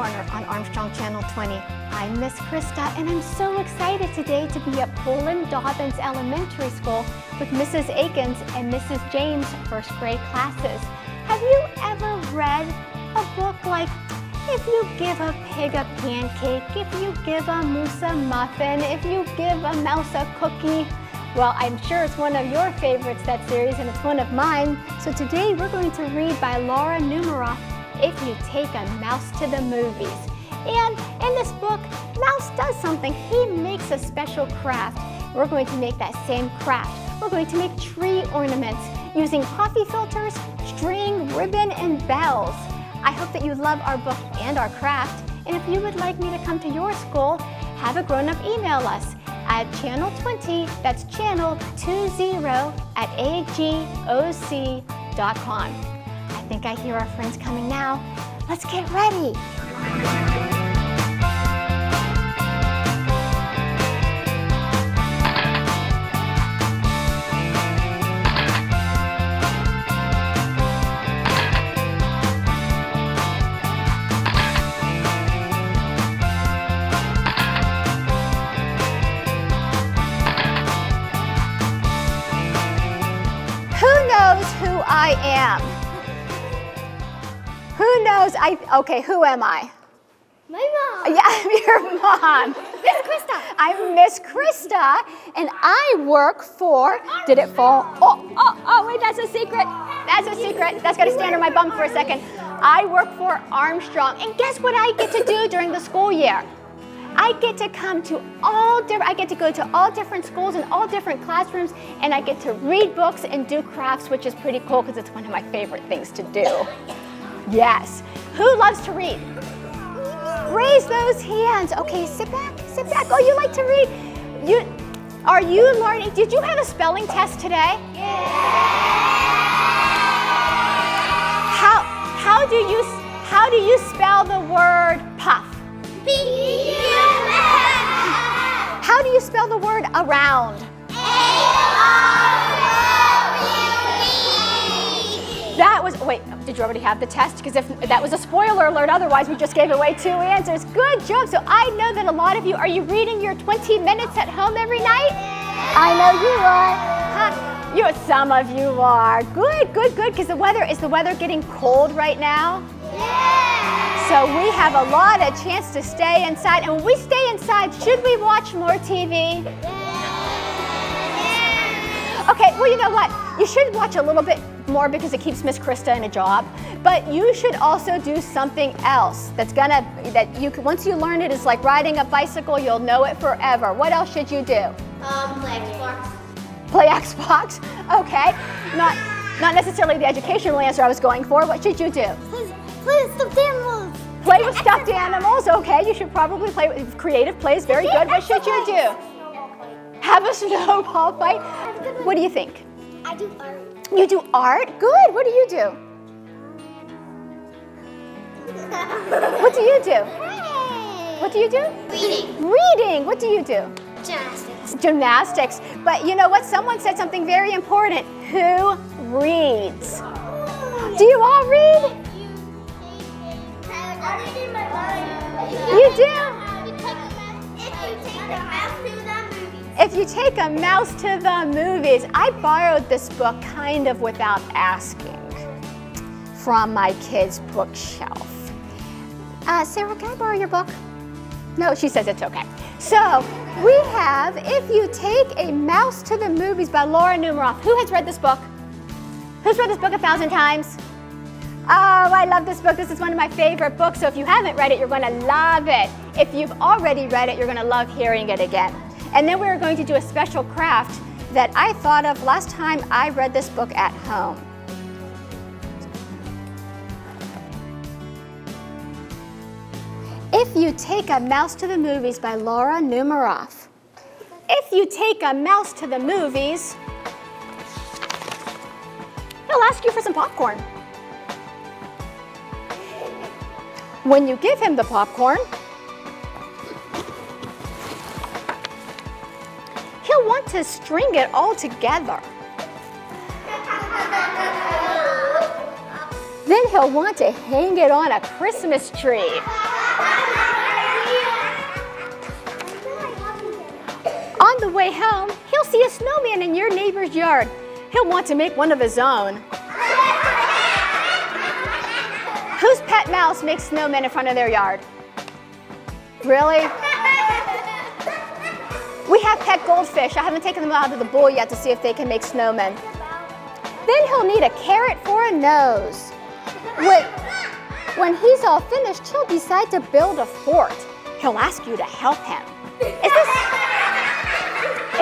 Corner on Armstrong Channel 20. I'm Miss Krista and I'm so excited today to be at Poland Dobbins Elementary School with Mrs. Akins and Mrs. James first grade classes. Have you ever read a book like if you give a pig a pancake, if you give a moose a muffin, if you give a mouse a cookie? Well, I'm sure it's one of your favorites, that series, and it's one of mine. So today we're going to read by Laura Numeroff, If You Take a Mouse to the Movies. And in this book, Mouse does something. He makes a special craft. We're going to make that same craft. We're going to make tree ornaments using coffee filters, string, ribbon, and bells. I hope that you love our book and our craft. And if you would like me to come to your school, have a grown-up email us at channel20, that's channel 20 at agoc.com. I think I hear our friends coming now. Let's get ready. Who knows who I am? Who knows I, okay, who am I? My mom. Yeah, I'm your mom. Miss Krista. I'm Miss Krista, and I work for. Did it fall? Oh, oh, oh! Wait, that's a secret. That's a secret. That's gonna stand on my bum for a second. I work for Armstrong, and guess what I get to do during the school year? I get to come to all different. I get to go to all different schools and all different classrooms, and I get to read books and do crafts, which is pretty cool because it's one of my favorite things to do. Yes. Who loves to read? Raise those hands. Okay, sit back, sit back. Oh, you like to read? You are you learning? Did you have a spelling test today? Yeah. How how do you how do you spell the word puff? How do you spell the word around? That was wait. Did you already have the test? Because if that was a spoiler alert, otherwise we just gave away two answers. Good job. So I know that a lot of you are you reading your 20 minutes at home every night? I know you are. Huh? You, some of you are. Good, good, good. Because the weather is the weather getting cold right now. Yeah! So we have a lot of chance to stay inside. And when we stay inside, should we watch more TV? Yeah! Okay, well, you know what? You should watch a little bit more because it keeps Miss Krista in a job. But you should also do something else that's gonna, that you can, once you learn it, it's like riding a bicycle, you'll know it forever. What else should you do? Um, play Xbox. Play Xbox? Okay. Not, not necessarily the educational answer I was going for. What should you do? Play, play with stuffed animals. Play with stuffed animals? Okay, you should probably play with creative plays. Very good. What should you do? Have a snowball fight? What do you think? I do art. You do art? Good. What do you do? What do you do? What do you do? Reading. Reading. What do you do? Gymnastics. Gymnastics. But you know what? Someone said something very important. Who reads? Do you all read? You do? If you take a mouse to the movies, I borrowed this book kind of without asking from my kids' bookshelf. Uh, Sarah, can I borrow your book? No, she says it's okay. So we have If You Take a Mouse to the Movies by Laura Numeroff. Who has read this book? Who's read this book a thousand times? Oh, I love this book. This is one of my favorite books. So if you haven't read it, you're going to love it. If you've already read it, you're going to love hearing it again. And then we're going to do a special craft that I thought of last time I read this book at home. If You Take a Mouse to the Movies by Laura Numeroff. If you take a mouse to the movies, he'll ask you for some popcorn. When you give him the popcorn, to string it all together. Then he'll want to hang it on a Christmas tree. On the way home, he'll see a snowman in your neighbor's yard. He'll want to make one of his own. Whose pet mouse makes snowmen in front of their yard? Really? We have pet goldfish. I haven't taken them out of the bowl yet to see if they can make snowmen. Then he'll need a carrot for a nose. When, when he's all finished, he'll decide to build a fort. He'll ask you to help him. Is this,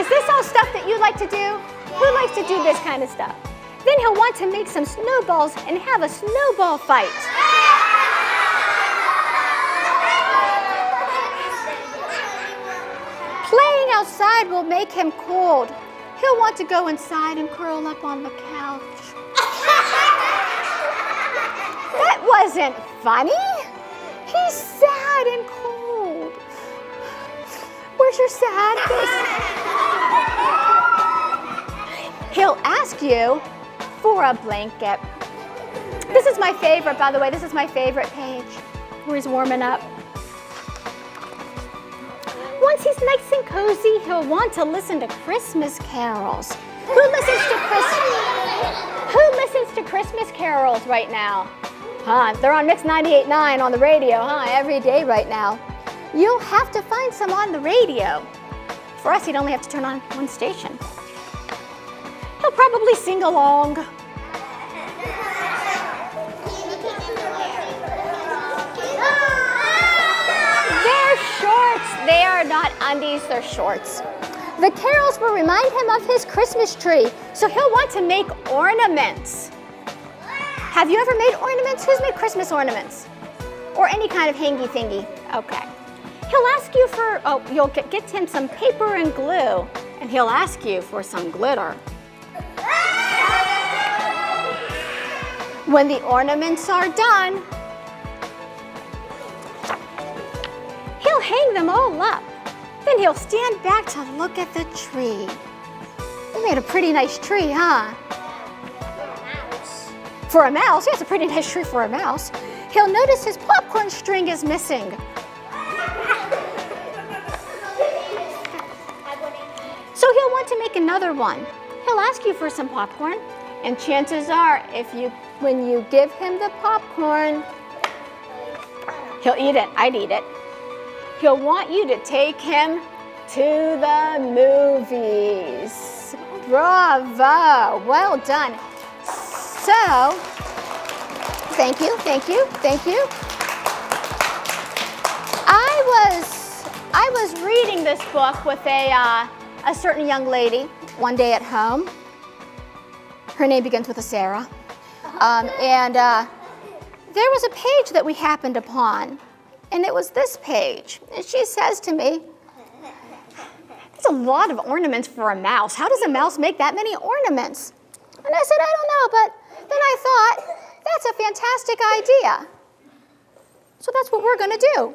is this all stuff that you like to do? Who likes to do this kind of stuff? Then he'll want to make some snowballs and have a snowball fight. Will make him cold. He'll want to go inside and curl up on the couch. that wasn't funny. He's sad and cold. Where's your sad face? He'll ask you for a blanket. This is my favorite, by the way. This is my favorite page where he's warming up. Once he's nice and cozy, he'll want to listen to Christmas carols. Who listens to Christmas? Who listens to Christmas carols right now? Huh? They're on Mix 98.9 on the radio, huh? Every day right now. You'll have to find some on the radio. For us, he'd only have to turn on one station. He'll probably sing along. They are not undies, they're shorts. The carols will remind him of his Christmas tree, so he'll want to make ornaments. Have you ever made ornaments? Who's made Christmas ornaments? Or any kind of hangy thingy? Okay. He'll ask you for, oh, you'll get, get him some paper and glue, and he'll ask you for some glitter. When the ornaments are done, he'll hang them all up. Then he'll stand back to look at the tree. You made a pretty nice tree, huh? For a mouse, yeah, it's a pretty nice tree for a mouse. He'll notice his popcorn string is missing. So he'll want to make another one. He'll ask you for some popcorn, and chances are, if you, when you give him the popcorn, he'll eat it. I'd eat it. He'll want you to take him to the movies. Bravo, well done. So, thank you, thank you, thank you. I was, I was reading this book with a, uh, a certain young lady one day at home. Her name begins with a Sarah. Um, and uh, there was a page that we happened upon, and it was this page. And she says to me, That's a lot of ornaments for a mouse. How does a mouse make that many ornaments? And I said, I don't know, but then I thought, that's a fantastic idea. So that's what we're going to do.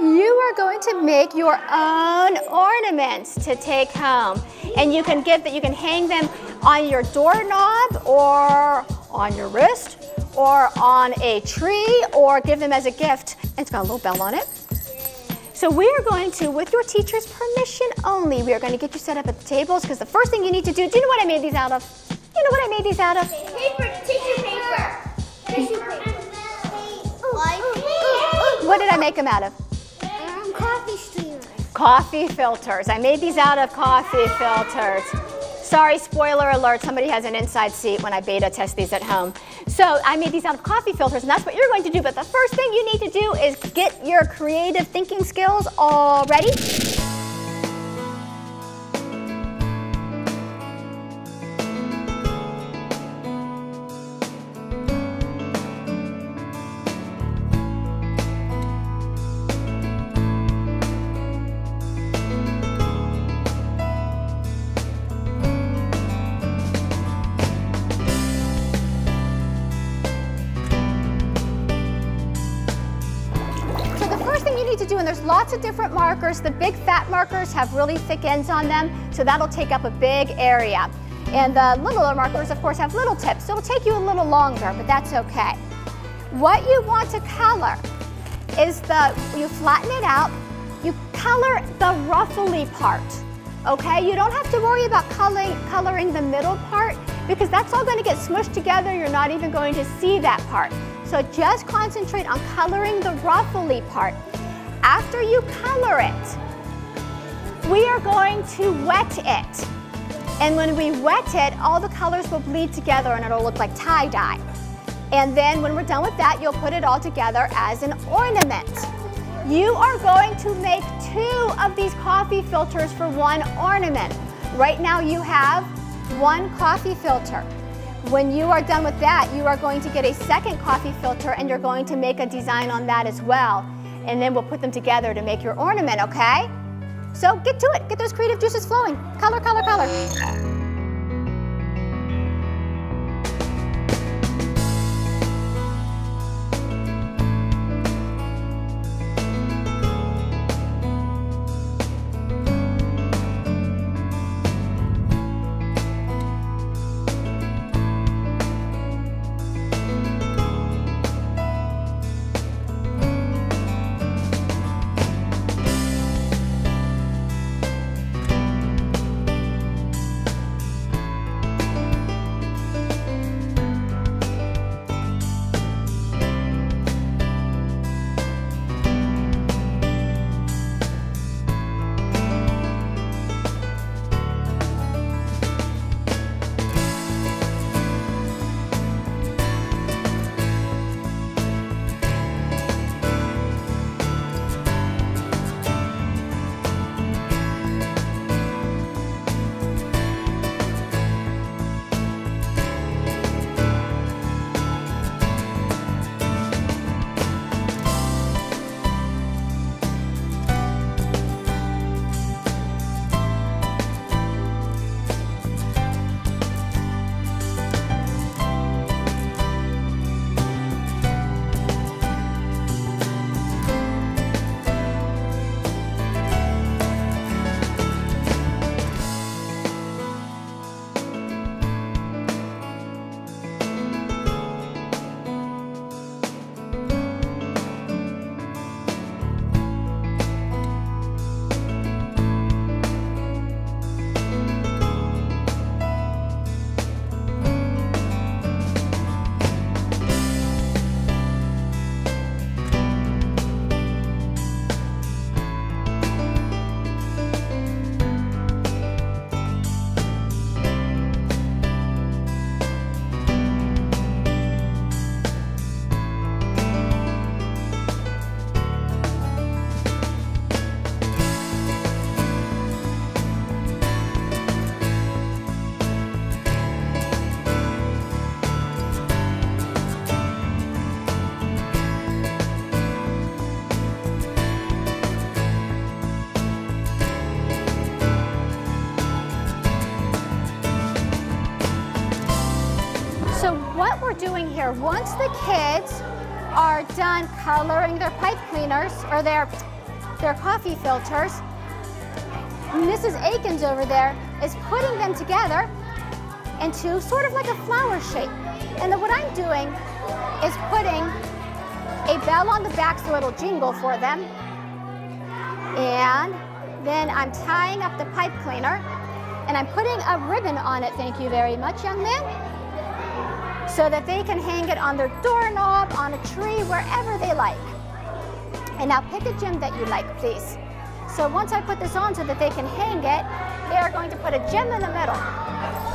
You are going to make your own ornaments to take home. And you can give that you can hang them on your doorknob or on your wrist or on a tree or give them as a gift. It's got a little bell on it. So we are going to, with your teacher's permission only, we are going to get you set up at the tables because the first thing you need to do, do you know what I made these out of? You know what I made these out of? Paper, tissue paper. Tissue paper. What did I make them out of? Um, coffee streamers. Coffee filters. I made these out of coffee filters. Sorry, spoiler alert, somebody has an inside seat when I beta test these at home. So I made these out of coffee filters, and that's what you're going to do. But the first thing you need to do is get your creative thinking skills all ready. Lots of different markers, the big fat markers have really thick ends on them, so that'll take up a big area. And the littler markers, of course, have little tips. So so it'll take you a little longer, but that's okay. What you want to color is the, you flatten it out, you color the ruffly part, okay? You don't have to worry about coloring, coloring the middle part because that's all gonna get smushed together. You're not even going to see that part. So just concentrate on coloring the ruffly part. After you color it, we are going to wet it. And when we wet it, all the colors will bleed together and it'll look like tie-dye. And then when we're done with that, you'll put it all together as an ornament. You are going to make two of these coffee filters for one ornament. Right now you have one coffee filter. When you are done with that, you are going to get a second coffee filter and you're going to make a design on that as well. And then we'll put them together to make your ornament, okay? So get to it, get those creative juices flowing. Color, color, color. Here, once the kids are done coloring their pipe cleaners or their, their coffee filters, Mrs. Akins over there is putting them together into sort of like a flower shape. And then what I'm doing is putting a bell on the back so it'll jingle for them. And then I'm tying up the pipe cleaner and I'm putting a ribbon on it, thank you very much, young man so that they can hang it on their doorknob, on a tree, wherever they like. And now pick a gem that you like, please. So once I put this on so that they can hang it, they are going to put a gem in the middle.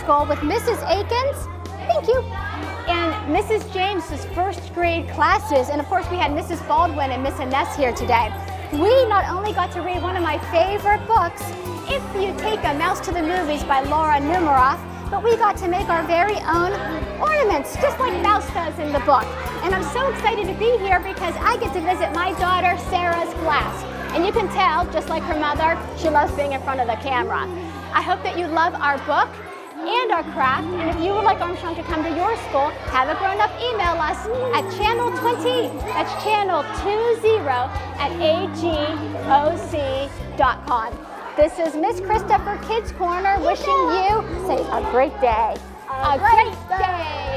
School with Mrs. Akins. Thank you. And Mrs. James's first grade classes. And of course, we had Mrs. Baldwin and Miss Inez here today. We not only got to read one of my favorite books, If You Take a Mouse to the Movies by Laura Numeroff, but we got to make our very own ornaments, just like Mouse does in the book. And I'm so excited to be here because I get to visit my daughter Sarah's class. And you can tell, just like her mother, she loves being in front of the camera. I hope that you love our book and our craft. And if you would like Armstrong to come to your school, have a grown-up email us at channel 20, that's channel 20 at agoc.com. This is Miss Krista for Kids Corner wishing you, say, a great day. A A great great day.